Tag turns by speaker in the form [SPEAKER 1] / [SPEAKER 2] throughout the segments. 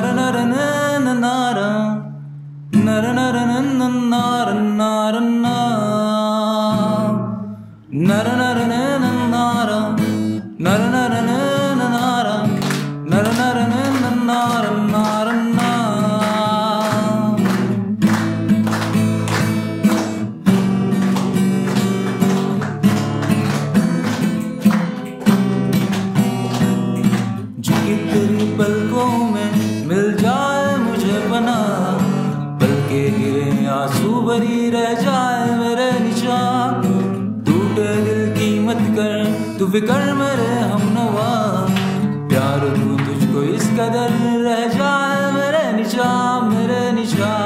[SPEAKER 1] da da da रह जाए मेरे निशान। टूटे दिल की मत कर, तू फिकर मेरे हम नवा। प्यार तू तुझको इस कदर रह जाए मेरे निशान मेरे निशान।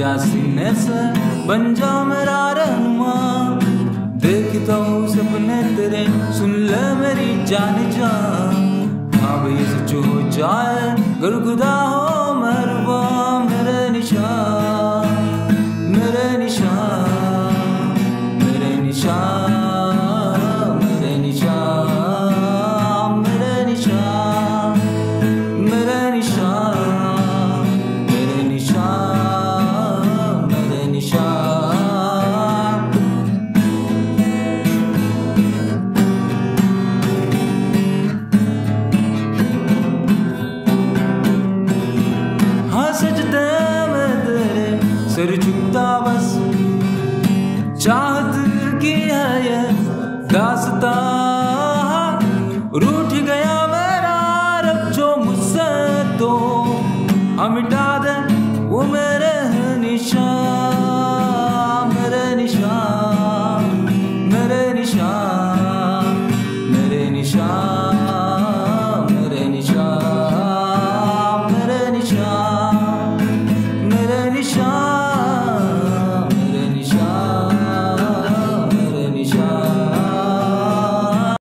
[SPEAKER 1] जा सीने से बन जा मेरा रहनुमा। देखता हूँ सपने तेरे, सुन ले मेरी जान जा हाँ भैया जो जाए, गुरगुदा हो मरवा मेरे निशान। सिर झुकता बस चाहत की है ये दासता। रूठ गया मेरा रब जो मुझसे तो हम दे वो मेरे निशान।